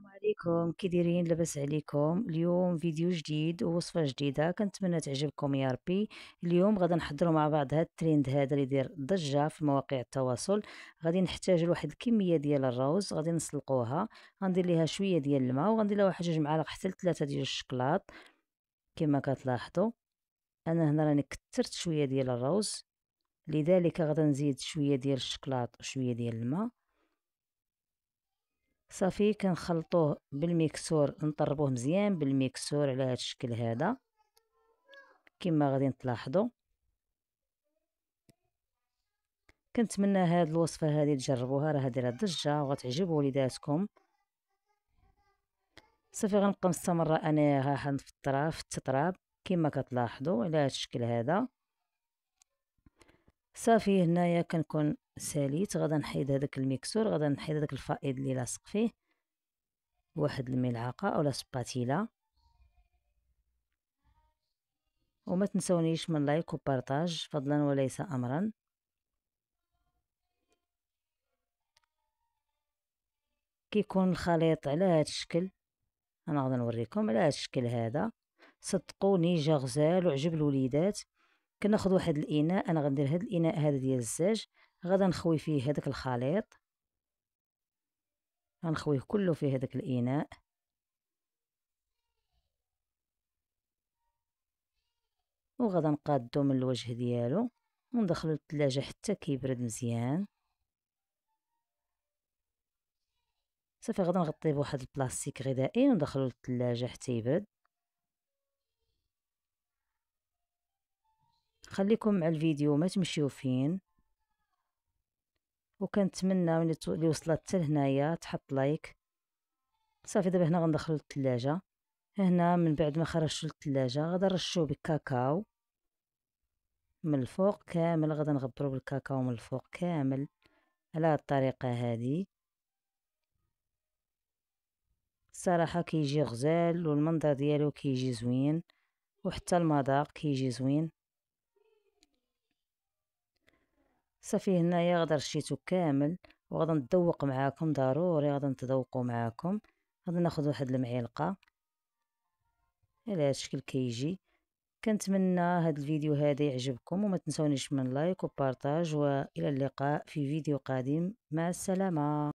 السلام عليكم. كي دايرين لاباس عليكم. اليوم فيديو جديد ووصفة جديدة كنتمنى تعجبكم يا ربي. اليوم غادي نحضروا مع بعض هذا التريند هذا اللي داير ضجة في مواقع التواصل. غادي نحتاج لواحد الكمية ديال الروز غادي نسلقوها. غندير ليها شوية ديال الماء وغندير لها واحد جوج معالق حتى لثلاثه ديال الشكلاط كما كتلاحظوا أنا هنا راني كثرت شوية ديال الروز. لذلك غادي نزيد شوية ديال الشكلاط وشوية ديال الماء. صافي كنخلطوه بال mixeur نطربوه مزيان بال mixeur على هذا الشكل هذا. كما غادي تلاحظوا كنتمنى هاد الوصفة هذه تجربوها راه دايره ضجة وغتعجب وليداتكم. صافي غنبقى مستمره انايا ها في الطراب في التطراب. كما كتلاحظوا على هذا الشكل هذا. صافي هنايا كنكون ساليت غادا نحيد هذاك ال mixeur غادا نحيد هذاك الفائض اللي لاصق فيه. واحد الملعقة اولا سباتيلا. وما تنسونيش من لايك وبارطاج فضلا وليس امرا. كيكون الخليط على هذا الشكل. أنا غادي نوريكم على هذا الشكل هذا. صدقوني جا غزال وعجب الوليدات. كناخذ واحد الإناء أنا غندير هذا الإناء هذا ديال الزاج. غادا نخوي فيه هذاك الخليط. غنخويه كله في هذاك الإناء. وغادا نقادو من الوجه ديالو وندخلو للثلاجه حتى كيبرد مزيان. صافي غادا نغطيه بواحد البلاستيك غذائي وندخلو للثلاجه حتى يبرد. خليكم مع الفيديو ما تمشيو فين. وكنتمنى من اللي وصلت حتى لهنايا تحط لايك. صافي دابا هنا غندخلو للثلاجه هنا من بعد ما خرجتو للثلاجه غادي نرشوه بالكاكاو. من الفوق كامل غادي نغبرو بالكاكاو من الفوق كامل. على الطريقة هذه الصراحه كيجي غزال والمنظر ديالو كيجي زوين. وحتى المذاق كيجي زوين. صافي هنايا غادا رشيتو كامل وغادا نتذوق معاكم ضروري غادا نتذوقوا معاكم. غادا ناخذ واحد المعلقة. على هذا الشكل كيجي. كنتمنى هذا الفيديو هذا يعجبكم وما تنسونيش من لايك وبارطاج وإلى اللقاء في فيديو قادم. مع السلامة.